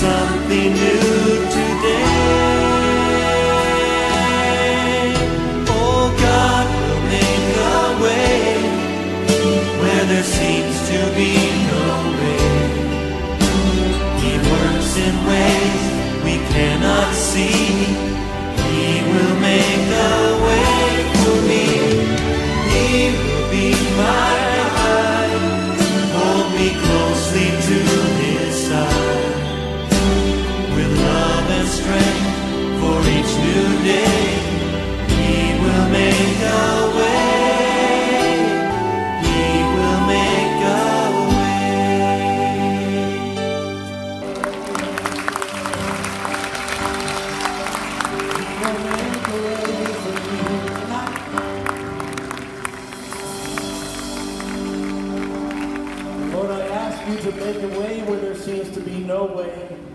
something new today. Oh, God will make a way where there seems to be no way. He works in ways we cannot see. You to make a way where there seems to be no way.